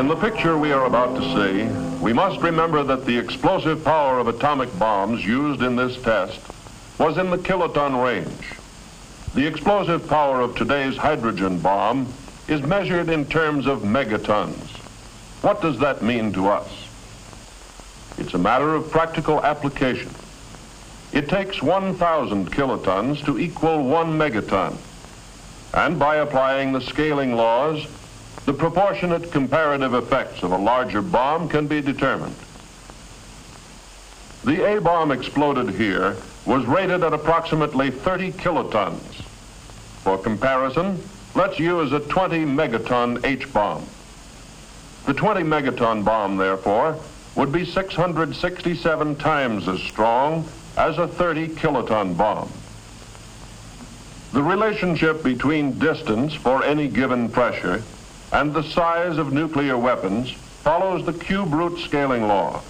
In the picture we are about to see, we must remember that the explosive power of atomic bombs used in this test was in the kiloton range. The explosive power of today's hydrogen bomb is measured in terms of megatons. What does that mean to us? It's a matter of practical application. It takes 1,000 kilotons to equal one megaton. And by applying the scaling laws, the proportionate comparative effects of a larger bomb can be determined. The A-bomb exploded here was rated at approximately 30 kilotons. For comparison, let's use a 20 megaton H-bomb. The 20 megaton bomb, therefore, would be 667 times as strong as a 30 kiloton bomb. The relationship between distance for any given pressure and the size of nuclear weapons follows the cube root scaling law.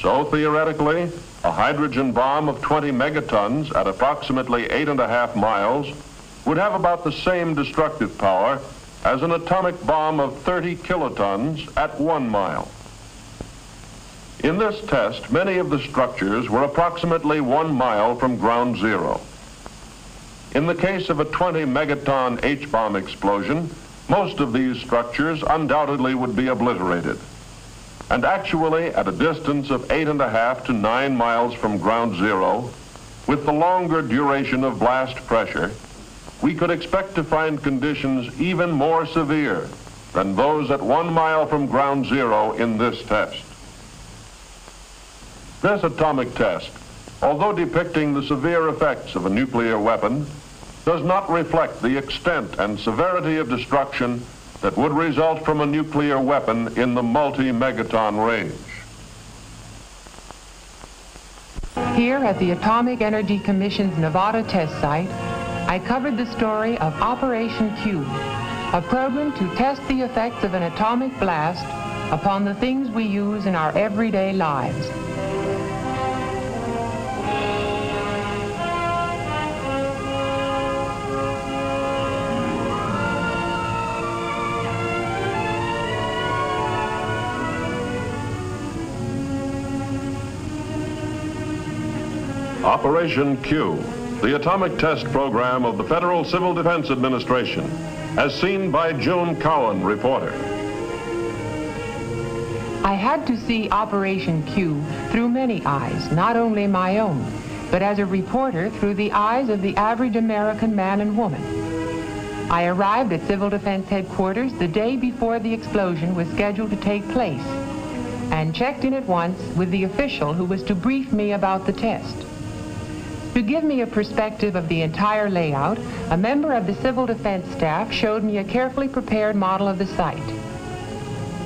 So theoretically, a hydrogen bomb of 20 megatons at approximately eight and a half miles would have about the same destructive power as an atomic bomb of 30 kilotons at one mile. In this test, many of the structures were approximately one mile from ground zero. In the case of a 20 megaton H-bomb explosion, most of these structures undoubtedly would be obliterated. And actually, at a distance of eight and a half to nine miles from ground zero, with the longer duration of blast pressure, we could expect to find conditions even more severe than those at one mile from ground zero in this test. This atomic test, although depicting the severe effects of a nuclear weapon, does not reflect the extent and severity of destruction that would result from a nuclear weapon in the multi-megaton range. Here at the Atomic Energy Commission's Nevada test site, I covered the story of Operation Cue, a program to test the effects of an atomic blast upon the things we use in our everyday lives. Operation Cue, the atomic test program of the Federal Civil Defense Administration, as seen by Joan Collin, reporter. I had to see Operation Cue through many eyes, not only my own, but as a reporter through the eyes of the average American man and woman. I arrived at Civil Defense Headquarters the day before the explosion was scheduled to take place and checked in at once with the official who was to brief me about the test. To give me a perspective of the entire layout, a member of the Civil Defense staff showed me a carefully prepared model of the site.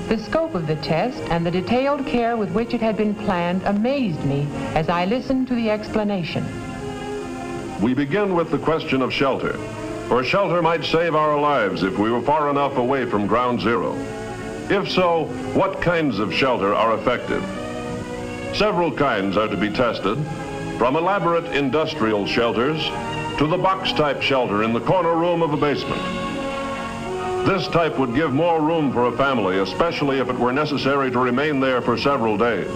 The scope of the test and the detailed care with which it had been planned amazed me as I listened to the explanation. We begin with the question of shelter. For shelter might save our lives if we were far enough away from ground zero. If so, what kinds of shelter are effective? Several kinds are to be tested, from elaborate industrial shelters to the box-type shelter in the corner room of a basement. This type would give more room for a family, especially if it were necessary to remain there for several days.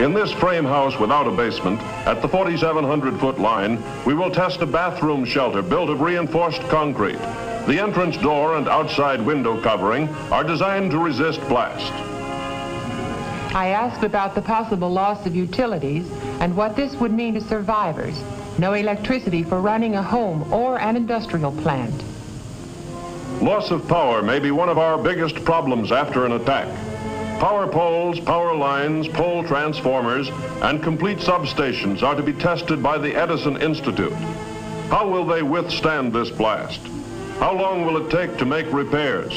In this frame house without a basement, at the 4,700 foot line, we will test a bathroom shelter built of reinforced concrete. The entrance door and outside window covering are designed to resist blast. I asked about the possible loss of utilities and what this would mean to survivors. No electricity for running a home or an industrial plant. Loss of power may be one of our biggest problems after an attack. Power poles, power lines, pole transformers, and complete substations are to be tested by the Edison Institute. How will they withstand this blast? How long will it take to make repairs?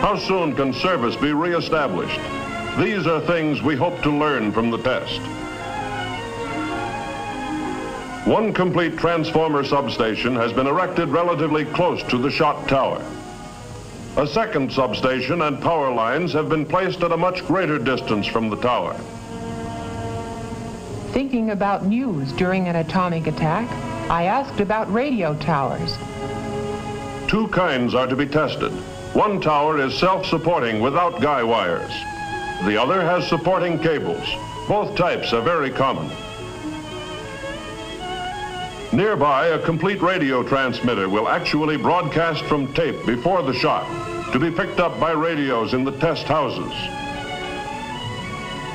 How soon can service be reestablished? These are things we hope to learn from the test. One complete transformer substation has been erected relatively close to the shot tower. A second substation and power lines have been placed at a much greater distance from the tower. Thinking about news during an atomic attack, I asked about radio towers. two kinds are to be tested. One tower is self-supporting without guy wires. The other has supporting cables. Both types are very common. Nearby, a complete radio transmitter will actually broadcast from tape before the shot to be picked up by radios in the test houses.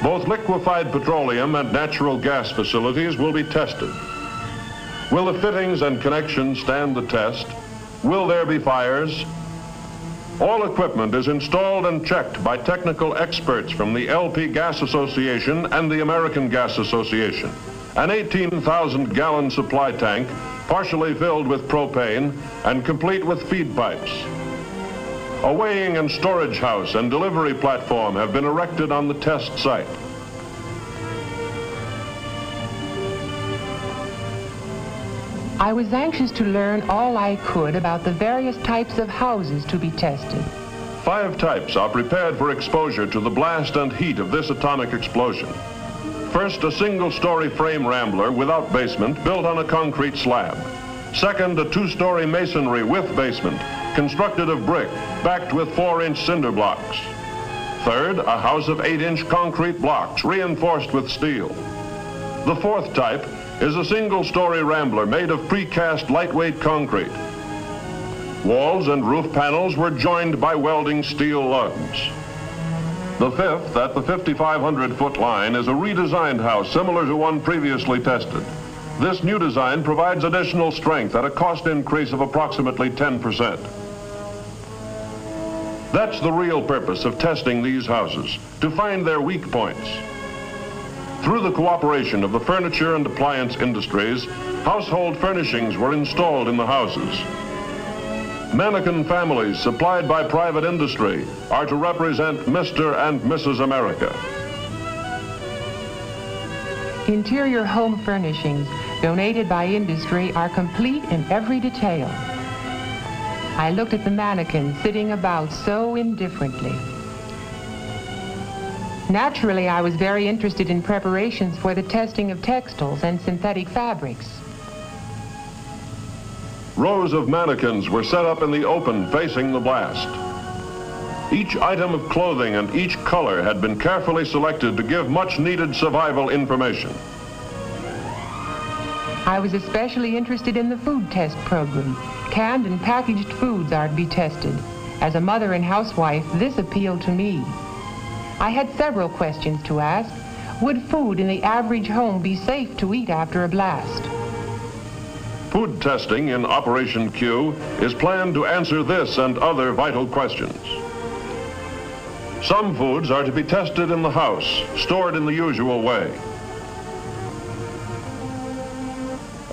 Both liquefied petroleum and natural gas facilities will be tested. Will the fittings and connections stand the test? Will there be fires? All equipment is installed and checked by technical experts from the LP Gas Association and the American Gas Association an 18,000 gallon supply tank partially filled with propane and complete with feed pipes. A weighing and storage house and delivery platform have been erected on the test site. I was anxious to learn all I could about the various types of houses to be tested. Five types are prepared for exposure to the blast and heat of this atomic explosion. First, a single-story frame rambler without basement built on a concrete slab. Second, a two-story masonry with basement, constructed of brick, backed with four-inch cinder blocks. Third, a house of eight-inch concrete blocks, reinforced with steel. The fourth type is a single-story rambler made of precast lightweight concrete. Walls and roof panels were joined by welding steel lugs. The fifth, at the 5,500-foot line, is a redesigned house similar to one previously tested. This new design provides additional strength at a cost increase of approximately 10%. That's the real purpose of testing these houses, to find their weak points. Through the cooperation of the furniture and appliance industries, household furnishings were installed in the houses. Mannequin families supplied by private industry are to represent Mr. and Mrs. America. Interior home furnishings donated by industry are complete in every detail. I looked at the mannequins sitting about so indifferently. Naturally, I was very interested in preparations for the testing of textiles and synthetic fabrics. Rows of mannequins were set up in the open facing the blast. Each item of clothing and each color had been carefully selected to give much needed survival information. I was especially interested in the food test program. Canned and packaged foods are to be tested. As a mother and housewife, this appealed to me. I had several questions to ask. Would food in the average home be safe to eat after a blast? Food testing in Operation Cue is planned to answer this and other vital questions. Some foods are to be tested in the house, stored in the usual way.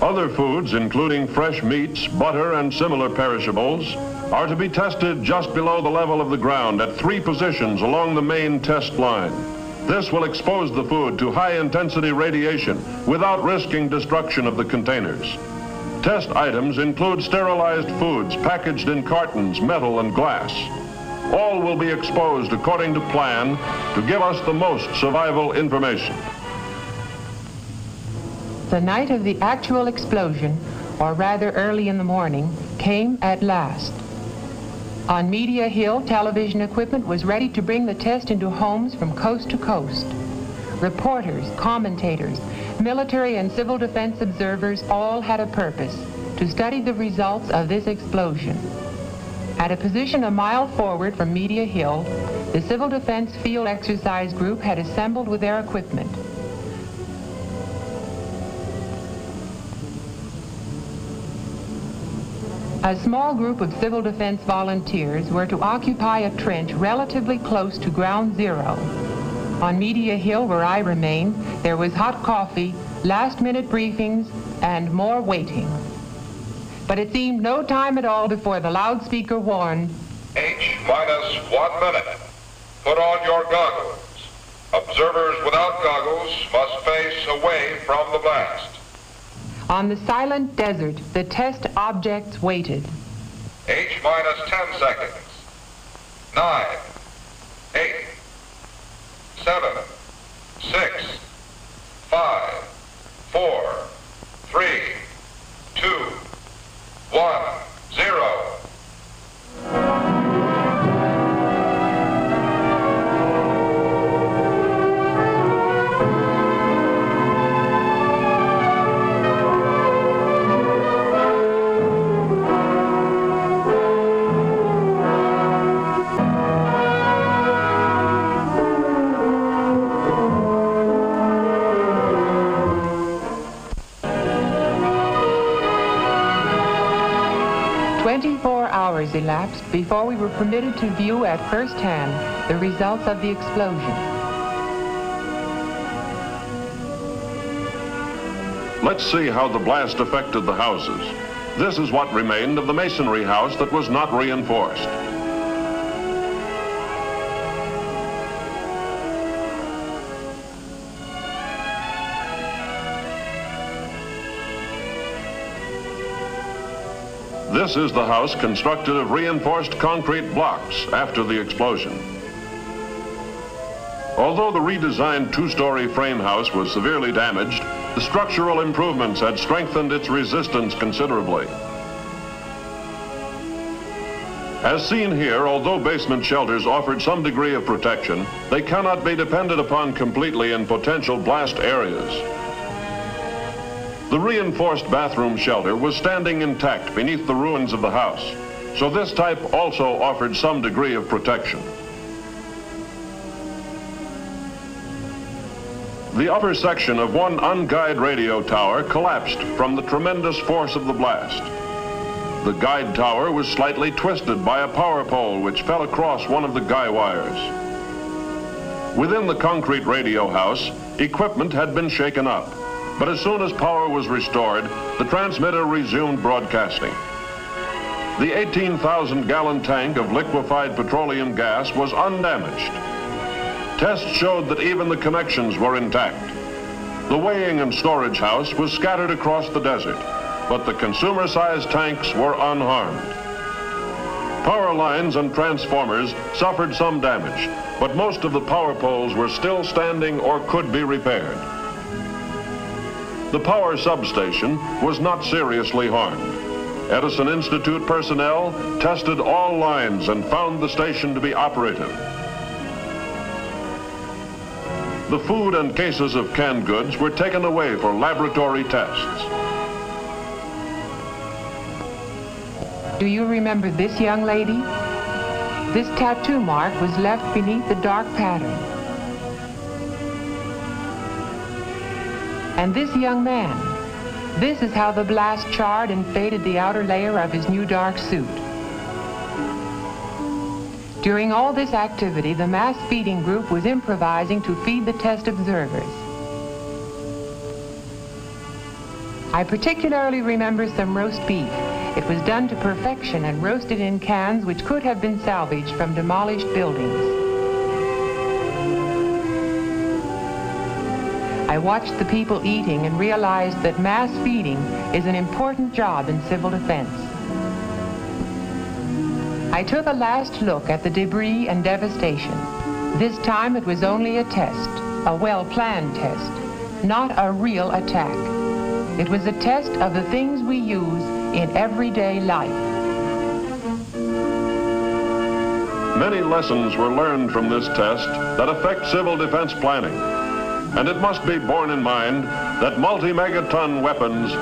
Other foods, including fresh meats, butter, and similar perishables, are to be tested just below the level of the ground at three positions along the main test line. This will expose the food to high-intensity radiation without risking destruction of the containers. Test items include sterilized foods packaged in cartons, metal, and glass. All will be exposed according to plan to give us the most survival information. The night of the actual explosion, or rather early in the morning, came at last. On Media Hill, television equipment was ready to bring the test into homes from coast to coast. Reporters, commentators, military and civil defense observers all had a purpose, to study the results of this explosion. At a position a mile forward from Media Hill, the Civil Defense Field Exercise Group had assembled with their equipment. A small group of civil defense volunteers were to occupy a trench relatively close to ground zero on Media Hill, where I remain, there was hot coffee, last-minute briefings, and more waiting. But it seemed no time at all before the loudspeaker warned, H minus one minute. Put on your goggles. Observers without goggles must face away from the blast. On the silent desert, the test objects waited. H minus 10 seconds. Nine, eight, seven, six, five, four, three, two, one, zero. 6, 5, 4, 3, 2, 1, 0. Before we were permitted to view at first hand the results of the explosion. Let's see how the blast affected the houses. This is what remained of the masonry house that was not reinforced. This is the house constructed of reinforced concrete blocks after the explosion. Although the redesigned two-story frame house was severely damaged, the structural improvements had strengthened its resistance considerably. As seen here, although basement shelters offered some degree of protection, they cannot be depended upon completely in potential blast areas. The reinforced bathroom shelter was standing intact beneath the ruins of the house, so this type also offered some degree of protection. The upper section of one unguyed radio tower collapsed from the tremendous force of the blast. The guyed tower was slightly twisted by a power pole which fell across one of the guy wires. Within the concrete radio house, equipment had been shaken up. But as soon as power was restored, the transmitter resumed broadcasting. The 18,000 gallon tank of liquefied petroleum gas was undamaged. Tests showed that even the connections were intact. The weighing and storage house was scattered across the desert, but the consumer-sized tanks were unharmed. Power lines and transformers suffered some damage, but most of the power poles were still standing or could be repaired. The power substation was not seriously harmed. Edison Institute personnel tested all lines and found the station to be operative. The food and cases of canned goods were taken away for laboratory tests. Do you remember this young lady? This tattoo mark was left beneath the dark pattern. And this young man, this is how the blast charred and faded the outer layer of his new dark suit. During all this activity, the mass feeding group was improvising to feed the test observers. I particularly remember some roast beef. It was done to perfection and roasted in cans which could have been salvaged from demolished buildings. I watched the people eating and realized that mass feeding is an important job in civil defense. I took a last look at the debris and devastation. This time it was only a test, a well-planned test, not a real attack. It was a test of the things we use in everyday life. Many lessons were learned from this test that affect civil defense planning and it must be borne in mind that multi-megaton weapons